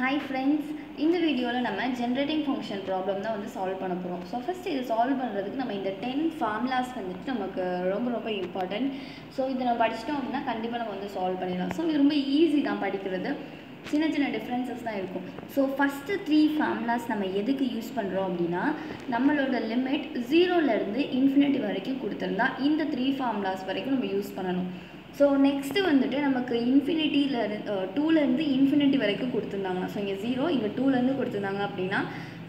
Hi friends இந்த வீடியோவில் நம்ம ஜென்ரேட்டிங் ஃபங்க்ஷன் ப்ராப்ளம் தான் வந்து சால்வ் பண்ண போகிறோம் ஸோ ஃபஸ்ட் இது சால்வ் பண்ணுறதுக்கு நம்ம இந்த டென் ஃபார்முலாஸ் வந்துட்டு நமக்கு ரொம்ப ரொம்ப இம்பார்ட்டன்ட் ஸோ இதை நம்ம படிச்சிட்டோம் அப்படின்னா கண்டிப்பாக நம்ம வந்து சால்வ் பண்ணிடலாம். ஸோ இது ரொம்ப ஈஸி தான் படிக்கிறது. சின்ன சின்ன டிஃப்ரென்சஸ் தான் இருக்கும். ஸோ ஃபஸ்ட்டு த்ரீ ஃபார்முலாஸ் நம்ம எதுக்கு யூஸ் பண்ணுறோம் அப்படின்னா நம்மளோட லிமிட் ஜீரோலேருந்து இன்ஃபினிட்டி வரைக்கும் கொடுத்துருந்தா இந்த த்ரீ ஃபார்முலாஸ் வரைக்கும் நம்ம யூஸ் பண்ணணும். ஸோ நெக்ஸ்ட்டு வந்துட்டு நமக்கு இன்ஃபினிட்டியில் டூலேருந்து இன்ஃபினிட்டி வரைக்கும் கொடுத்துருந்தாங்க. ஸோ இங்கே ஜீரோ இங்கே டூலேருந்து கொடுத்துருந்தாங்க அப்படின்னா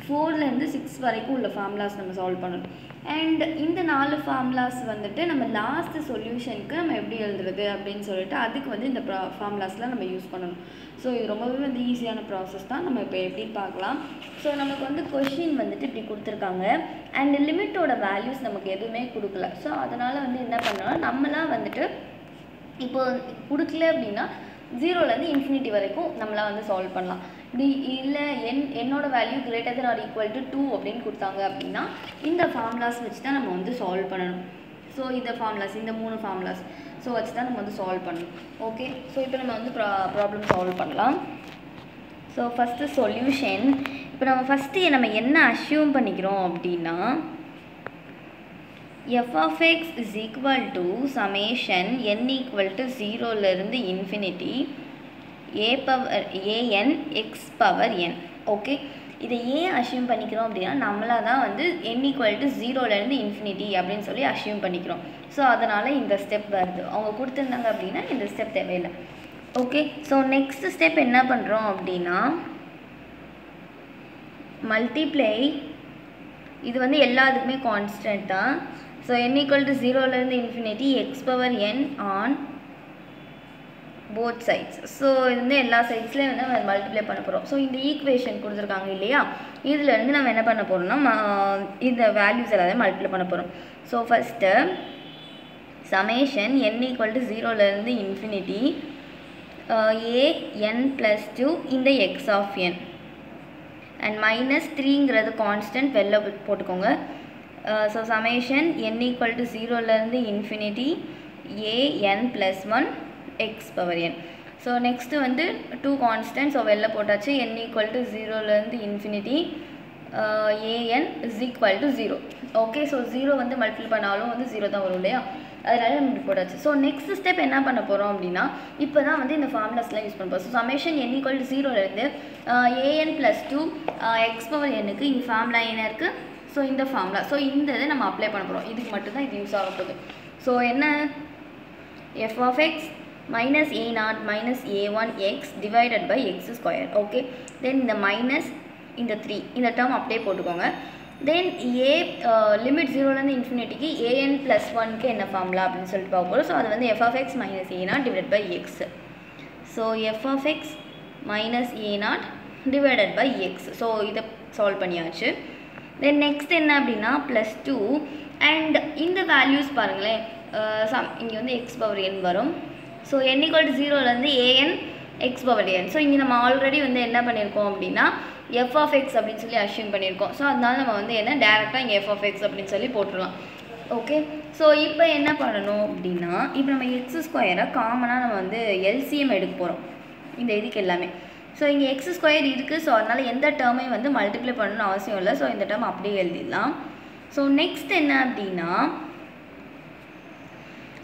ஃபோர்லேருந்து சிக்ஸ் வரைக்கும் உள்ள ஃபார்முலாஸ் நம்ம சால்வ் பண்ணணும். அண்ட் இந்த நாலு ஃபார்முலாஸ் வந்துட்டு நம்ம லாஸ்ட் சொல்யூஷனுக்கு நம்ம எப்படி எழுதுறது அப்படின்னு சொல்லிட்டு அதுக்கு வந்து இந்த ப்ரா ஃபார்முலாஸ்லாம் நம்ம யூஸ் பண்ணணும். ஸோ இது ரொம்பவே வந்து ஈஸியான ப்ராசஸ் தான். நம்ம இப்போ எப்படின்னு பார்க்கலாம். ஸோ நமக்கு வந்து கொஷின் வந்துட்டு இப்படி கொடுத்துருக்காங்க. அண்ட் லிமிட்டோட வேல்யூஸ் நமக்கு எதுவுமே கொடுக்கல. ஸோ அதனால் வந்து என்ன பண்ணோம்னா நம்மளாம் வந்துட்டு இப்போ கொடுக்கல அப்படின்னா ஜீரோலேருந்து இன்ஃபினிட்டி வரைக்கும் நம்மளாம் வந்து சால்வ் பண்ணலாம். இப்படி இல்லை என் என்னோட value greater than or equal to two அப்படின்னு கொடுத்தாங்க அப்படின்னா இந்த ஃபார்முலாஸ் வச்சு தான் நம்ம வந்து சால்வ் பண்ணணும். ஸோ இந்த ஃபார்முலாஸ் இந்த மூணு ஃபார்முலாஸ் ஸோ வச்சு தான் நம்ம வந்து சால்வ் பண்ணணும். ஓகே ஸோ இப்போ நம்ம வந்து ப்ரா ப்ராப்ளம் சால்வ் பண்ணலாம். ஸோ ஃபஸ்ட்டு சொல்யூஷன் இப்போ நம்ம ஃபஸ்ட்டு நம்ம என்ன அஷ்யூம் பண்ணிக்கிறோம் அப்படின்னா f of x is equal to summation n equal to 0 இருந்து infinity a power an x power n. Okay இதை ஏன் அஷ்யூம் பண்ணிக்கிறோம் அப்படின்னா நம்மளாக தான் வந்து n equal to 0 இருந்து infinity அப்படின்னு சொல்லி அஷ்யூம் பண்ணிக்கிறோம். ஸோ அதனால் இந்த ஸ்டெப் வருது. அவங்க கொடுத்துருந்தாங்க அப்படின்னா இந்த ஸ்டெப் தேவையில்லை. ஓகே ஸோ நெக்ஸ்ட் ஸ்டெப் என்ன பண்ணுறோம் அப்படின்னா மல்டிப்ளை இது வந்து எல்லாத்துக்குமே கான்ஸ்டன்ட் தான் ஸோ என் ஈக்குவல் டு ஜீரோலேருந்து infinity x power n on both sides so இது வந்து எல்லா சைட்ஸ்லேயும் வந்து நம்ம மல்டிப்ளை பண்ண போகிறோம் ஸோ இந்த ஈக்குவேஷன் கொடுத்துருக்காங்க இல்லையா? இதுலேருந்து நம்ம என்ன பண்ண போகிறோம்னா இந்த வேல்யூஸ் எல்லாத்தையும் மல்டிப்ளை பண்ண போகிறோம் so first summation n equal to ஜீரோலேருந்து infinity a n plus two இந்த x of n and minus த்ரீங்கிறது constant வெளில போட்டுக்கோங்க. So summation n equal to ஜீரோலேருந்து infinity a n plus one x power n so next வந்து two constant so வெளில போட்டாச்சு. N equal to ஜீரோலேருந்து infinity a n is equal to zero okay so zero வந்து multiple பண்ணாலும் வந்து zero தான் வரும் இல்லையா? அதனால நம்ம இப்படி போட்டாச்சு. ஸோ நெக்ஸ்ட் ஸ்டெப் என்ன பண்ண போகிறோம் அப்படின்னா இப்போ தான் வந்து இந்த ஃபார்முலாஸ்லாம் யூஸ் பண்ண போகிறோம் so summation n equal to ஜீரோலேருந்து a n plus two x power எண்ணுக்கு இந்த ஃபார்முலா என்ன இருக்குது ஸோ இந்த ஃபார்முலா ஸோ இந்த இதை நம்ம அப்ளை பண்ண போகிறோம் இதுக்கு மட்டும்தான் இது யூஸ் ஆக போகுது. ஸோ என்ன? F of x minus a naught minus a one x divided by x square okay then இந்த மைனஸ் இந்த த்ரீ இந்த டேர்ம் அப்படியே போட்டுக்கோங்க. தென் ஏ லிமிட் ஜீரோலேருந்து இன்ஃபினிட்டிக்கு ஏஎன் ப்ளஸ் ஒன்க்கு என்ன ஃபார்முலா அப்படின்னு சொல்லிட்டு பார்க்க போகிறோம் ஸோ அது வந்து f of x minus a naught divide by x so f of x minus a naught divided by x so இதை சால்வ் பண்ணியாச்சு. தென் நெக்ஸ்ட் என்ன அப்படின்னா ப்ளஸ் டூ அண்ட் இந்த வேல்யூஸ் பாருங்களேன் சம் இங்கே வந்து எக்ஸ் பவர் என் வரும். So n equal to ஜீரோலேருந்து a n x power n so இங்கே நம்ம ஆல்ரெடி வந்து என்ன பண்ணியிருக்கோம் அப்படின்னா எஃப் ஆஃப் எக்ஸ் அப்படின்னு சொல்லி அஷ்யூம் பண்ணியிருக்கோம் ஸோ அதனால நம்ம வந்து என்ன டேரெக்டாக இங்கே எஃப் ஆஃப் எக்ஸ் அப்படின்னு சொல்லி போட்டுடலாம். ஓகே ஸோ இப்போ என்ன பண்ணணும் அப்படின்னா இப்போ நம்ம எக்ஸ் ஸ்கொயரை காமனாக நம்ம வந்து எல்சிஎம் எடுக்க போகிறோம் இந்த இதுக்கு எல்லாமே. ஸோ இங்கே எக்ஸ் ஸ்கொயர் இருக்குது ஸோ அதனால் எந்த டேர்மையும் வந்து மல்டிப்ளை பண்ணணும்னு அவசியம் இல்லை. ஸோ இந்த டேர்ம் அப்படியே எழுதிடலாம். ஸோ நெக்ஸ்ட் என்ன அப்படின்னா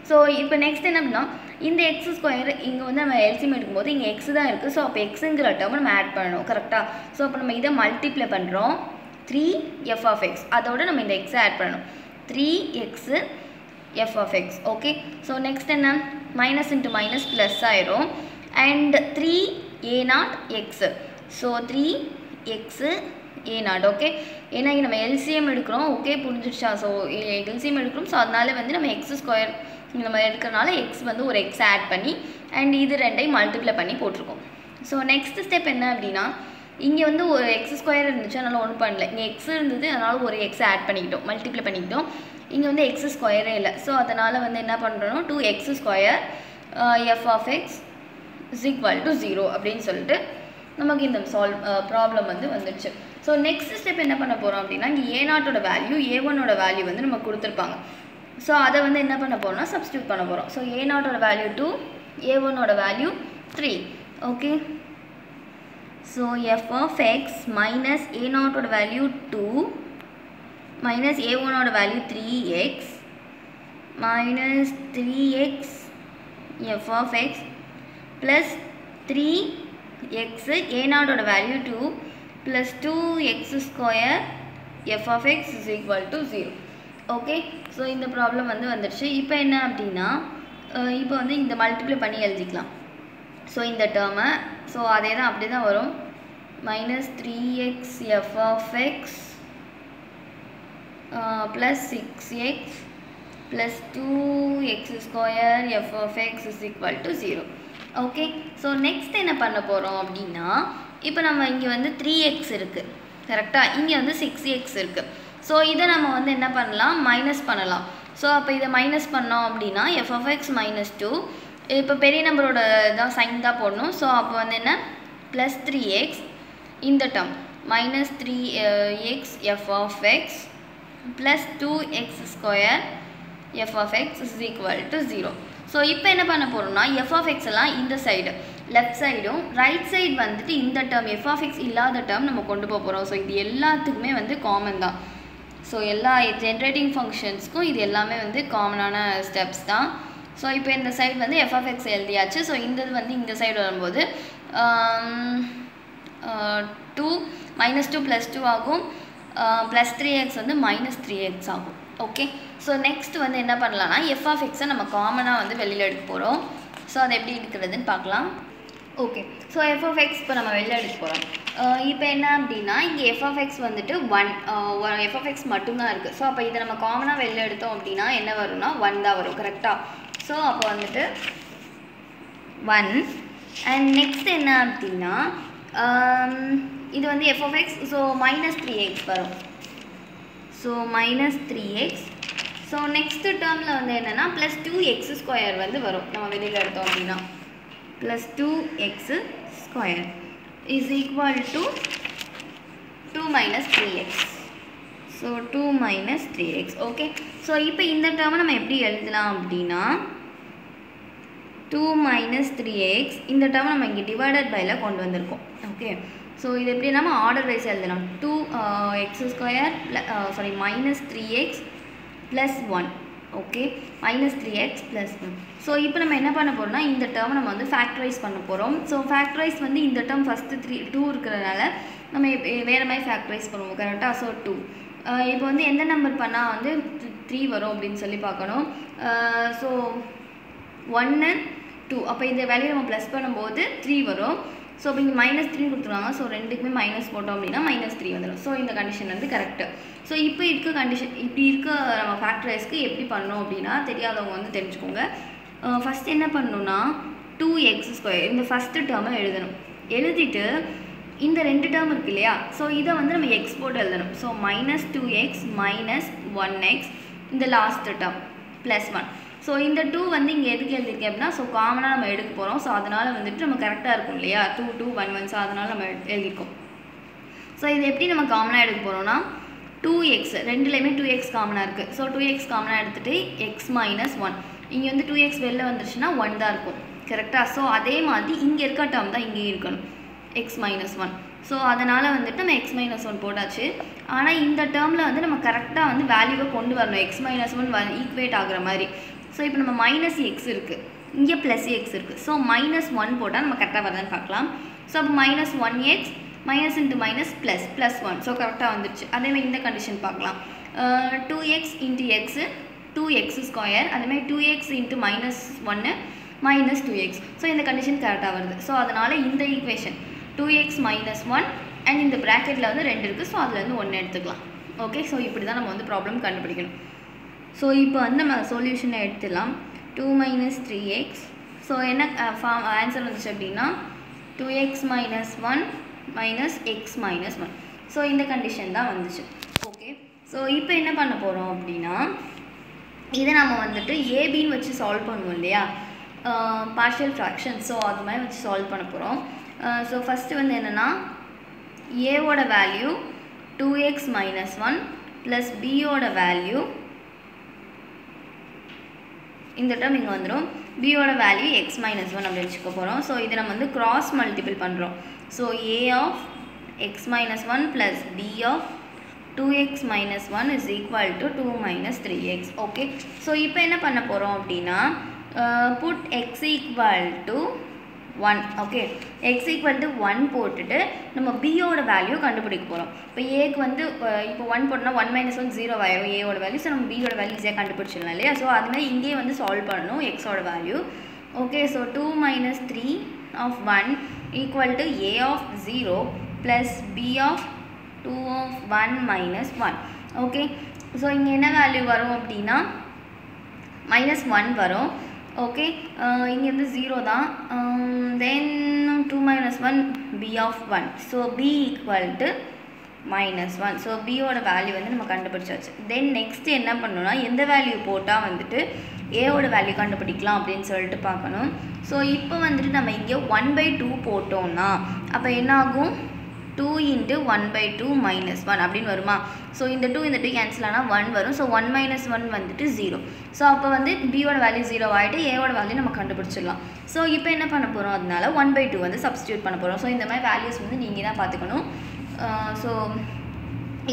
ஸோ இப்போ நெக்ஸ்ட் என்ன அப்படின்னா இந்த எக்ஸ் ஸ்கொயர் இங்கே வந்து நம்ம எல்சிஎம் எடுக்கும்போது இங்கே எக்ஸ் தான் இருக்குது ஸோ அப்போ எக்ஸுங்கிற டேர்ம் நம்ம ஆட் பண்ணணும். கரெக்டாக ஸோ அப்போ நம்ம இதை மல்டிப்ளை பண்ணுறோம் த்ரீ எஃப் ஆஃப் எக்ஸ் அதோட நம்ம இந்த எக்ஸை ஆட் பண்ணணும். Three x f of x okay so next என்ன? மைனஸ் இன்ட்டு மைனஸ் ப்ளஸ் ஆயிரும். And three a naught x so three x a okay ஏன்னா இங்கே நம்ம எல்சிஎம் எடுக்கிறோம். ஓகே புரிஞ்சிடுச்சா? ஸோ எல்சிஎம் எடுக்கிறோம். ஸோ அதனால வந்து நம்ம எக்ஸ் ஸ்கொயர் நம்ம எடுக்கிறனால எக்ஸ் வந்து ஒரு எக்ஸ் ஆட் பண்ணி அண்ட் இது ரெண்டையும் மல்டிப்ளை பண்ணி போட்டிருக்கோம். ஸோ நெக்ஸ்ட் ஸ்டெப் என்ன அப்படின்னா இங்கே வந்து ஒரு எக்ஸ் ஸ்கொயர் இருந்துச்சு. அதனால் ஒன்றும் பண்ணல. இங்கே எக்ஸ் இருந்தது. அதனால் ஒரு எக்ஸ் ஆட் பண்ணிக்கிட்டோம். மல்டிப்ளை பண்ணிக்கிட்டோம். இங்கே வந்து எக்ஸ் ஸ்கொயரே இல்லை. ஸோ அதனால் வந்து என்ன பண்ணுறோம் two x square f of x is equal to zero அப்படின்னு சொல்லிட்டு நமக்கு இந்த சால்வ் ப்ராப்ளம் வந்து வந்துடுச்சு. ஸோ நெக்ஸ்ட் ஸ்டெப் என்ன பண்ண போகிறோம் அப்படின்னா இங்கே ஏ நாட்டோட வேல்யூ ஏ ஒன்னோட வேல்யூ வந்து நம்ம கொடுத்துருப்பாங்க. ஸோ அதை வந்து என்ன பண்ண போகிறோம்னா சப்ஸ்டியூட் பண்ண போகிறோம் ஸோ ஏ நாட்டோட வேல்யூ டூ ஏ ஒன்னோட value three okay so so F of X minus A நாட்டோட value two minus A ஒனோட value three X minus three X F of X plus three X A நாட்டோட value two plus two X square F of X is equal to zero okay so இந்த problem வந்து வந்துடுச்சு. இப்போ என்ன அப்படின்னா இப்போ வந்து இந்த மல்டிப்ளை பண்ணி எழுதிக்கலாம். ஸோ இந்த டேர்மை ஸோ அதே தான் அப்படி தான் வரும் minus three X F of X plus six X plus two X square F of X is equal to zero okay so next என்ன பண்ண போகிறோம் அப்படின்னா இப்போ நம்ம இங்கே வந்து த்ரீ எக்ஸ் இருக்குது கரெக்டாக இங்கே வந்து சிக்ஸ் எக்ஸ் இருக்குது ஸோ இதை நம்ம வந்து என்ன பண்ணலாம்? மைனஸ் பண்ணலாம். ஸோ அப்போ இதை மைனஸ் பண்ணோம் அப்படின்னா எஃப்எஃப்எக்ஸ் எக்ஸ் மைனஸ் டூ இப்போ பெரிய நம்பரோட தான் சைன் தான் போடணும். ஸோ அப்போ வந்து என்ன? ப்ளஸ் த்ரீ எக்ஸ் இந்த term minus three X F of X plus two X square F of X is equal to zero so இப்போ என்ன பண்ண போகிறோம்னா எஃப் ஆஃப் எக்ஸ் எல்லாம் இந்த சைடு லெஃப்ட் சைடும் ரைட் சைடு வந்துட்டு இந்த டேர்ம் எஃப் ஆஃப் எக்ஸ் இல்லாத டேர்ம் நம்ம கொண்டு போக போகிறோம் ஸோ இது எல்லாத்துக்குமே வந்து காமன் தான். ஸோ எல்லா ஜென்ரேட்டிங் ஃபங்க்ஷன்ஸ்க்கும் இது எல்லாமே வந்து காமனான ஸ்டெப்ஸ் தான். ஸோ இப்போ இந்த சைடு வந்து எஃப் ஆஃப் எக்ஸ் எழுதியாச்சு. ஸோ இந்தது வந்து இந்த சைடு வரும்போது two minus two plus two ஆகும். ப்ளஸ் த்ரீ எக்ஸ் வந்து மைனஸ் த்ரீ எக்ஸ் ஆகும். ஓகே ஸோ நெக்ஸ்ட் வந்து என்ன பண்ணலாம்னா எஃப் ஆஃப் எக்ஸை நம்ம காமனாக வந்து வெளியில் எடுக்க போகிறோம் ஸோ அதை எப்படி எடுக்கிறதுன்னு பார்க்கலாம். Okay so F of X இப்போ நம்ம வெளில எடுக்க போகிறோம் இப்போ என்ன அப்படின்னா இங்கே எஃப் ஆஃப் எக்ஸ் வந்துட்டு ஒன் எஃப் ஆஃப் எக்ஸ் மட்டும்தான் இருக்குது ஸோ அப்போ இதை நம்ம காமனாக வெளில எடுத்தோம் அப்படின்னா என்ன வரும்னா ஒன் தான் வரும் கரெக்டாக ஸோ அப்போ வந்துட்டு ஒன் அண்ட் நெக்ஸ்ட் என்ன அப்படின்னா இது வந்து F of X so minus three X வரும். So minus three X so next டேர்மில் வந்து என்னென்னா ப்ளஸ் டூ எக்ஸ் ஸ்கொயர் வந்து வரும். நம்ம வெளியில் எடுத்தோம் அப்படின்னா. Plus two X square is equal to two minus three X so two minus three X okay so இப்போ இந்த டேர்மை நம்ம எப்படி எழுதலாம் அப்படின்னா டூ மைனஸ் த்ரீ எக்ஸ் இந்த டேர்மை நம்ம இங்கே டிவைடட் பைல கொண்டு வந்திருக்கோம். ஓகே ஸோ இது எப்படி நம்ம ஆர்டர் வைஸ் எழுதலாம்? Two X square sorry minus three X plus one okay minus three X plus one so இப்போ நம்ம என்ன பண்ண போகிறோம்னா இந்த டேர்ம் நம்ம வந்து ஃபேக்டரைஸ் பண்ண போகிறோம் ஸோ ஃபேக்டரைஸ் வந்து இந்த டேர்ம் ஃபஸ்ட்டு த்ரீ டூ இருக்கிறனால நம்ம வேறு மாதிரி ஃபேக்டரைஸ் பண்ணுவோம். கரெக்டாக ஸோ டூ இப்போ வந்து எந்த நம்பர் பண்ணால் வந்து த்ரீ வரும் அப்படின்னு சொல்லி பார்க்கணும். ஸோ ஒன்று டூ அப்போ இந்த வேலையை நம்ம ப்ளஸ் பண்ணும்போது த்ரீ வரும். ஸோ இப்போ இங்கே மைனஸ் த்ரீ கொடுத்துருவாங்க. ஸோ ரெண்டுக்குமே மைனஸ் போட்டோம் அப்படின்னா மைனஸ் த்ரீ வந்துடும் ஸோ இந்த கண்டிஷன் வந்து கரெக்டு ஸோ இப்போ இருக்க கண்டிஷன் இப்படி இருக்க நம்ம ஃபேக்டரைஸ்க்கு எப்படி பண்ணோம் அப்படின்னா தெரியாதவங்க வந்து தெரிஞ்சுக்கோங்க. ஃபஸ்ட் என்ன பண்ணணும்னா டூ எக்ஸ் ஸ்கொயர் இந்த ஃபஸ்ட்டு டேர்மை எழுதணும். எழுதிட்டு இந்த ரெண்டு டேர்ம் இருக்கு இல்லையா? ஸோ இதை வந்து நம்ம எக்ஸ் போட்டு எழுதணும். So minus two X minus one X இந்த last term plus one so இந்த டூ வந்து இங்கே எதுக்கு எழுதியிருக்கேன் அப்படின்னா ஸோ காமனாக நம்ம எடுக்க போகிறோம் ஸோ அதனால் வந்துட்டு நம்ம கரெக்டாக இருக்கும் இல்லையா? Two two one one so அதனால் நம்ம எழுதியிருக்கோம். ஸோ இது எப்படி நம்ம காமனாக எடுக்க போகிறோம்னா டூ எக்ஸ் ரெண்டுலேயுமே டூ எக்ஸ் காமனாக இருக்குது ஸோ டூ எக்ஸ் காமனாக எடுத்துகிட்டு எக்ஸ் மைனஸ் ஒன் இங்கே வந்து டூ எக்ஸ் வெளில வந்துருச்சுன்னா ஒன் தான் இருக்கும். கரெக்டாக ஸோ அதே மாதிரி இங்கே இருக்க டேர்ம் தான் இங்கேயும் இருக்கணும். எக்ஸ் மைனஸ் ஒன் ஸோ அதனால் வந்துட்டு நம்ம எக்ஸ் மைனஸ் ஒன் போட்டாச்சு. ஆனால் இந்த டேர்மில் வந்து நம்ம கரெக்டாக வந்து வேல்யூவை கொண்டு வரணும். எக்ஸ் மைனஸ் ஒன் ஈக்குவேட் ஆகிற மாதிரி. ஸோ இப்போ நம்ம மைனஸ் எக்ஸ் இருக்குது இங்கே ப்ளஸ் எக்ஸ் இருக்குது ஸோ மைனஸ் ஒன் போட்டால் நம்ம கரெக்டாக வருதான்னு பார்க்கலாம். ஸோ அப்போ minus one X minus into minus plus plus one so கரெக்டாக வந்துடுச்சு அதே மாதிரி இந்த கண்டிஷன் பார்க்கலாம். Two X into X two X square அதேமாதிரி டூ எக்ஸ் இன்ட்டு மைனஸ் ஒன்று மைனஸ் டூ எக்ஸ் ஸோ இந்த கண்டிஷன் கரெக்டாக வருது. ஸோ அதனால் இந்த equation two X minus one and இந்த ப்ராக்கெட்டில் வந்து ரெண்டு இருக்குது ஸோ அதில் வந்து ஒன்று எடுத்துக்கலாம். ஓகே ஸோ இப்படி தான் நம்ம வந்து ப்ராப்ளம் கண்டுபிடிக்கணும். ஸோ இப்போ வந்து நம்ம சொல்யூஷனை எடுத்துடலாம். Two minus three X so என்ன ஃபார்ம் ஆன்சர் வந்துச்சு அப்படின்னா two X minus one minus X minus one so இந்த கண்டிஷன் தான் வந்துச்சு. ஓகே ஸோ இப்போ என்ன பண்ண போகிறோம் அப்படின்னா இதை நம்ம வந்துட்டு ஏபின்னு வச்சு சால்வ் பண்ணுவோம் இல்லையா? பார்ஷியல் ஃப்ராக்ஷன் ஸோ அது மாதிரி வச்சு சால்வ் பண்ண போகிறோம் ஸோ ஃபஸ்ட்டு வந்து என்னென்னா ஏவோட value two X minus one plus பியோட வேல்யூ இந்த டேர்ம் இங்கே வந்துடும் பியோட வேல்யூ எக்ஸ் மைனஸ் ஒன் அப்படின்னு வச்சுக்க போகிறோம் ஸோ இதை நம்ம வந்து க்ராஸ் மல்டிபிள் பண்ணுறோம் so A of X minus one plus B of two X minus one is equal to two minus three X okay so இப்போ என்ன பண்ண போகிறோம் அப்படின்னா put X equal to one okay X equal to one போட்டுட்டு நம்ம பியோட value கண்டுபிடிக்க போகிறோம் இப்போ ஏக்கு வந்து இப்போ ஒன் போட்டோம்னா ஒன் மைனஸ் ஒன் ஜீரோ ஆயிரும். ஏவோட வேல்யூ ஸோ நம்ம பியோட வேல்யூ ஈஸியாக கண்டுபிடிச்சிடலாம் இல்லையா? ஸோ அது மாதிரி இங்கேயே வந்து சால்வ் பண்ணணும் எக்ஸோட value okay so two minus three of one equal to A of zero plus B of two of one minus one okay so இங்கே என்ன வேல்யூ வரும் அப்படின்னா மைனஸ் ஒன் வரும். ஓகே இங்கேருந்து ஜீரோ தான். Then two minus one B of one so B equal to minus one so பியோட value வந்து நம்ம கண்டுபிடிச்சாச்சு. தென் நெக்ஸ்ட் என்ன பண்ணணும்னா எந்த வேல்யூ போட்டால் வந்துட்டு ஏவோட வேல்யூ கண்டுபிடிக்கலாம் அப்படின்னு சொல்லிட்டு பார்க்கணும். ஸோ இப்போ வந்துட்டு நம்ம இங்கே ஒன் பை டூ போட்டோம்னா அப்போ என்னாகும்? Two into one by two minus one அப்படின்னு வருமா? ஸோ இந்த டூ இந்த டூ கேன்சல் ஆனால் ஒன் வரும். ஸோ ஒன் மைனஸ் ஒன் வந்துட்டு ஜீரோ ஸோ அப்போ வந்து பியோட வேல்யூ ஜீரோ ஆகிட்டு ஏவோட வேல்யூ நம்ம கண்டுபிடிச்சிடலாம். ஸோ இப்போ என்ன பண்ண போகிறோம் அதனால ஒன் பை டூ வந்து சப்ஸ்டியூட் பண்ண போகிறோம் ஸோ இந்த மாதிரி வேல்யூஸ் வந்து நீங்கள் தான் பார்த்துக்கணும். ஸோ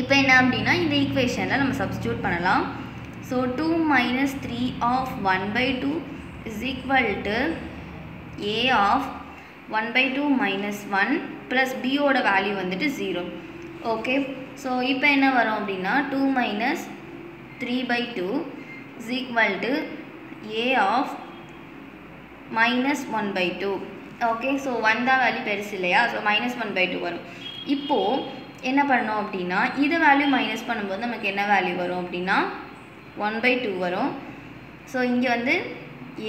இப்போ என்ன அப்படின்னா இந்த ஈக்குவேஷனில் நம்ம சப்ஸ்டியூட் பண்ணலாம். So two minus three of one by two is equal to A of one by two minus one plus பியோட வேல்யூ வந்துட்டு ஜீரோ ஓகே ஸோ இப்போ என்ன வரும் அப்படின்னா two minus three by two is equal to A of minus one by two okay so one தான் value பெருசு இல்லையா? So minus one by two வரும். இப்போது என்ன பண்ணோம் அப்படின்னா இது வேல்யூ மைனஸ் பண்ணும்போது நமக்கு என்ன வேல்யூ வரும் அப்படின்னா ஒன் பை டூ வரும். ஸோ இங்கே வந்து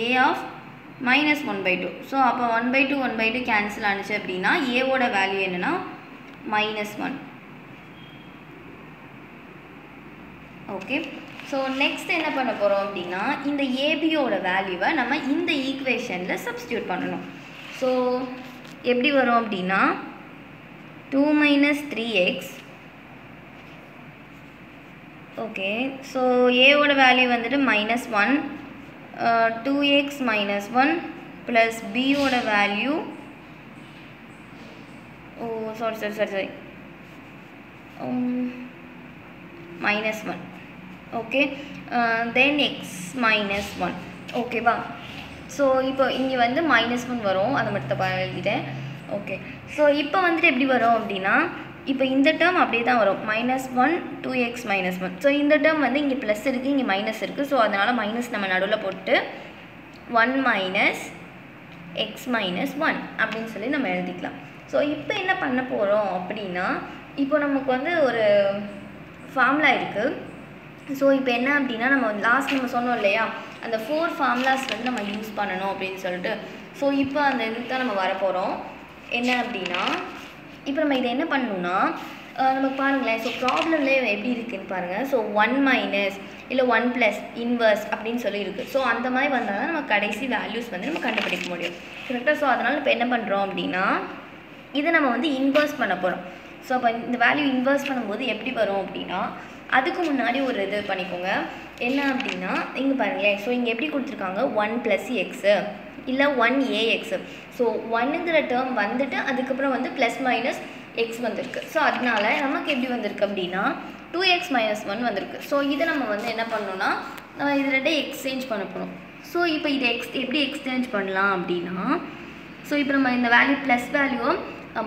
A of minus one by two so அப்போ one by two one by two cancel ஆனிச்சு அப்படின்னா ஏவோட வேல்யூ என்னென்னா minus one okay so next என்ன பண்ண போகிறோம் அப்படின்னா இந்த ஏபியோட வேல்யூவை நம்ம இந்த ஈக்குவேஷனில் சப்ஸ்டியூட் பண்ணணும். ஸோ எப்படி வரும் அப்படின்னா two minus three X okay so ஏவோட வேல்யூ வந்துட்டு minus one two X minus one plus பியோட value oh sorry sorry sorry sorry minus one okay then X minus one ஓகேவா ஸோ இப்போ இங்கே வந்து மைனஸ் ஒன் வரும். அதை மட்டும் எழுதிட்டேன் ஓகே ஸோ இப்போ வந்துட்டு எப்படி வரும் அப்படின்னா இப்போ இந்த டேர்ம் அப்படியே தான் வரும். Minus one two X minus one so இந்த டேர்ம் வந்து இங்கே ப்ளஸ் இருக்குது இங்கே மைனஸ் இருக்குது ஸோ அதனால் மைனஸ் நம்ம நடுவில் போட்டு one minus X minus one அப்படின்னு சொல்லி நம்ம எழுதிக்கலாம். ஸோ இப்போ என்ன பண்ண போகிறோம் அப்படின்னா இப்போ நமக்கு வந்து ஒரு ஃபார்முலா இருக்குது ஸோ இப்போ என்ன அப்படின்னா நம்ம லாஸ்ட் நம்ம சொன்னோம் இல்லையா? அந்த ஃபோர் ஃபார்முலாஸ் வந்து நம்ம யூஸ் பண்ணணும் அப்படின்னு சொல்லிட்டு. ஸோ இப்போ அந்த இதுக்கு தான் நம்ம வரப்போகிறோம் என்ன அப்படின்னா இப்போ நம்ம இதை என்ன பண்ணணும்னா நம்ம நமக்கு பாருங்களேன் ஸோ ப்ராப்ளம்லேயே எப்படி இருக்குதுன்னு பாருங்கள் ஸோ ஒன் மைனஸ் இல்லை ஒன் ப்ளஸ் இன்வர்ஸ் அப்படின்னு சொல்லி இருக்குது ஸோ அந்த மாதிரி வந்தால் தான் நம்ம கடைசி வேல்யூஸ் வந்து நம்ம கண்டுபிடிக்க முடியும். கரெக்டாக ஸோ அதனால் இப்போ என்ன பண்ணுறோம் அப்படின்னா இதை நம்ம வந்து இன்வர்ஸ் பண்ண போகிறோம் ஸோ அப்போ இந்த வேல்யூ இன்வர்ஸ் பண்ணும்போது எப்படி வரும் அப்படின்னா அதுக்கு முன்னாடி ஒரு இது பண்ணிக்கோங்க. என்ன அப்படின்னா இங்கே பாருங்களேன். ஸோ இங்கே எப்படி கொடுத்துருக்காங்க? ஒன் ப்ளஸ் எக்ஸு இல்லை ஒன் ஏஎக்ஸு ஸோ ஒன்னுங்கிற டேர்ம் வந்துட்டு அதுக்கப்புறம் வந்து ப்ளஸ் மைனஸ் எக்ஸ் வந்திருக்கு. ஸோ அதனால நமக்கு எப்படி வந்திருக்கு அப்படின்னா டூ எக்ஸ் மைனஸ் ஒன் வந்திருக்கு. ஸோ இதை நம்ம வந்து என்ன பண்ணணும்னா நம்ம இது ரெண்டே எக்ஸ்சேஞ்ச் பண்ண போகிறோம் ஸோ இப்போ இதை எக்ஸ் எப்படி எக்ஸ்சேஞ்ச் பண்ணலாம் அப்படின்னா ஸோ இப்போ நம்ம இந்த value plus value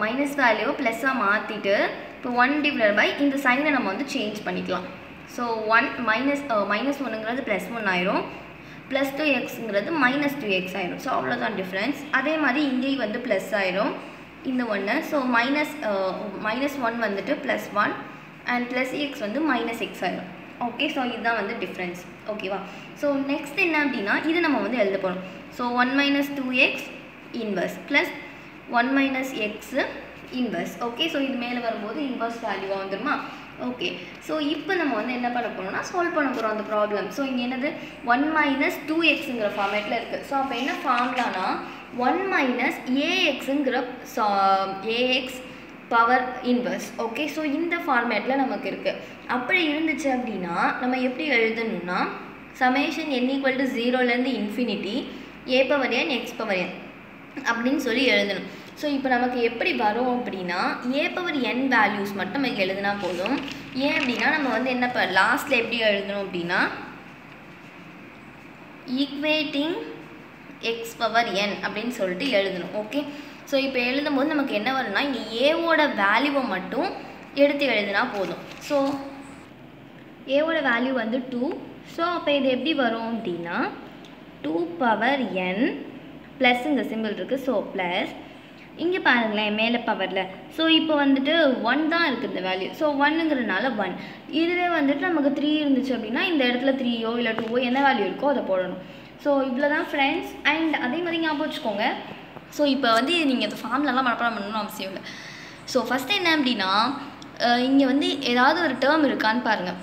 minus value ப்ளஸ்ஸாக மாற்றிட்டு இப்போ ஒன் டிவைட் பை இந்த சைனை நம்ம வந்து சேஞ்ச் பண்ணிக்கலாம். ஸோ ஒன் மைனஸ் மைனஸ் ஒன்னுங்கிறது ப்ளஸ் ஒன் ஆயிரும். ப்ளஸ் டூ எக்ஸுங்கிறது மைனஸ் டூ எக்ஸ் ஆயிரும். ஸோ அவ்வளோதான் டிஃப்ரென்ஸ் அதே மாதிரி இங்கேயும் வந்து ப்ளஸ் ஆயிரும். இந்த ஒன்று ஸோ மைனஸ் மைனஸ் ஒன் வந்துட்டு plus one and plus X வந்து மைனஸ் எக்ஸ் ஆயிரும். ஓகே ஸோ இதுதான் வந்து டிஃப்ரென்ஸ் ஓகேவா ஸோ நெக்ஸ்ட் என்ன அப்படின்னா இது நம்ம வந்து எழுத போகிறோம் so one minus two X inverse plus one minus X inverse okay so இது மேலே வரும்போது இன்வர்ஸ் வேல்யூவாக வந்துருமா? ஓகே ஸோ இப்போ நம்ம வந்து என்ன பண்ண போகிறோம்னா சால்வ் பண்ண போகிறோம் அந்த ப்ராப்ளம் ஸோ இங்கே என்னது? ஒன் மைனஸ் டூ எக்ஸுங்கிற ஃபார்மேட்டில் இருக்குது ஸோ அப்போ என்ன ஃபார்ம்லானா ஒன் மைனஸ் ஏஎக்ஸுங்கிற சா A X power inverse okay so இந்த ஃபார்மேட்டில் நமக்கு இருக்குது அப்படி இருந்துச்சு அப்படின்னா நம்ம எப்படி எழுதணும்னா சமேஷன் என் ஈக்குவல் டு ஜீரோலேருந்து infinity A power N X power N அப்படின்னு சொல்லி எழுதணும். ஸோ இப்போ நமக்கு எப்படி வரும் அப்படின்னா ஏ பவர் என் வேல்யூஸ் மட்டும் நமக்கு எழுதினா போதும். ஏன் அப்படின்னா நம்ம வந்து என்ன இப்போ லாஸ்ட்டில் எப்படி எழுதணும் அப்படின்னா ஈக்குவேட்டிங் எக்ஸ் பவர் என் அப்படின்னு சொல்லிட்டு எழுதணும் ஓகே ஸோ இப்போ எழுதும்போது நமக்கு என்ன வரும்னா இங்கே ஏவோட வேல்யூவை மட்டும் எடுத்து எழுதினா போதும். ஸோ ஏவோட வேல்யூ வந்து டூ ஸோ அப்போ இது எப்படி வரும் அப்படின்னா டூ பவர் என் ப்ளஸ் இந்த சிம்பிள் இருக்குது ஸோ ப்ளஸ் இங்கே பாருங்களேன் மேலே பவரில் ஸோ இப்போ வந்துட்டு ஒன் தான் இருக்குது இந்த வேல்யூ ஸோ ஒன்னுங்கிறதுனால ஒன் இதுவே வந்துட்டு நமக்கு த்ரீ இருந்துச்சு அப்படின்னா இந்த இடத்துல த்ரீயோ இல்லை டூவோ என்ன வேல்யூ இருக்கோ அதை போடணும். ஸோ இவ்வளோ தான் ஃப்ரெண்ட்ஸ் அண்ட் அதே மாதிரி ஞாபகம் வச்சுக்கோங்க. ஸோ இப்போ வந்து நீங்கள் இந்த ஃபார்ம்லலாம் மனப்பாடம் பண்ணணும்னு அவசியம் இல்லை. ஸோ ஃபஸ்ட்டு என்ன அப்படின்னா இங்கே வந்து ஏதாவது ஒரு டேர்ம் இருக்கான்னு பாருங்கள்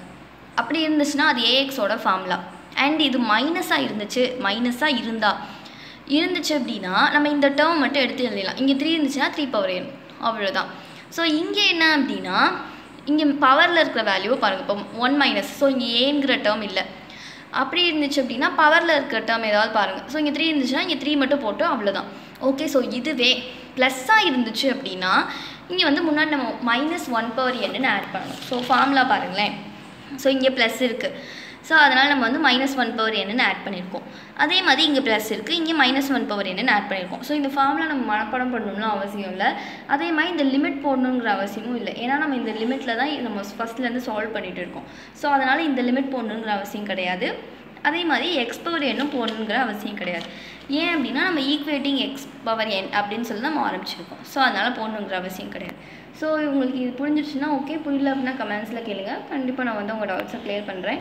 அப்படி இருந்துச்சுன்னா அது ஏஎக்ஸோட ஃபார்முலா அண்ட் இது மைனஸாக இருந்துச்சு. மைனஸாக இருந்தால் இருந்துச்சு அப்படின்னா நம்ம இந்த டேர்ம் மட்டும் எடுத்து எழுதிடலாம். இங்கே த்ரீ இருந்துச்சுன்னா த்ரீ பவர் என் அவ்வளோதான் ஸோ இங்கே என்ன அப்படின்னா இங்கே பவரில் இருக்கிற வேல்யூவை பாருங்கள் இப்போ ஒன் மைனஸ் ஸோ இங்கே ஏங்கிற டேர்ம் இல்லை. அப்படி இருந்துச்சு அப்படின்னா பவரில் இருக்கிற டேர்ம் ஏதாவது பாருங்கள் ஸோ இங்கே த்ரீ இருந்துச்சுன்னா இங்கே த்ரீ மட்டும் போட்டு அவ்வளோதான் ஓகே ஸோ இதுவே ப்ளஸ்ஸாக இருந்துச்சு அப்படின்னா இங்கே வந்து முன்னாடி நம்ம மைனஸ் ஒன் பவர் என்னன்னு ஆட் பண்ணணும். ஸோ ஃபார்முலா பாருங்களேன். ஸோ இங்கே ப்ளஸ் இருக்குது ஸோ அதனால் நம்ம வந்து மைனஸ் ஒன் பவர் என்னன்னு ஆட் பண்ணியிருக்கோம் அதே மாதிரி இங்கே ப்ளஸ் இருக்குது இங்கே மைனஸ் ஒன் பவர் என்னன்னு ஆட் பண்ணியிருக்கோம் ஸோ இந்த ஃபார்முலா நம்ம மனப்பாடம் பண்ணணும்னு அவசியம் இல்லை. அதே மாதிரி இந்த லிமிட் போடணுங்கிற அவசியமும் இல்லை. ஏன்னா நம்ம இந்த லிமிட்டில் தான் நம்ம ஃபஸ்ட்லேருந்து சால்வ் பண்ணிகிட்டு இருக்கோம். ஸோ அதனால் இந்த லிமிட் போடணுங்கிற அவசியம் கிடையாது. அதே மாதிரி எக்ஸ் பவர் எண்ணும் போடணுங்கிற அவசியம் கிடையாது. ஏன் அப்படின்னா நம்ம ஈக்குவேட்டிங் எக்ஸ் பவர் என் அப்படின்னு சொல்லி நம்ம ஆரம்பிச்சிருக்கோம். ஸோ அதனால் போடணுங்கிற அவசியம் கிடையாது. ஸோ உங்களுக்கு இது புரிஞ்சிருச்சுன்னா ஓகே புரியல அப்படின்னா கமெண்ட்ஸில் கேளுங்க. கண்டிப்பாக நான் வந்து உங்கள் டவுட்ஸை க்ளியர் பண்ணுறேன்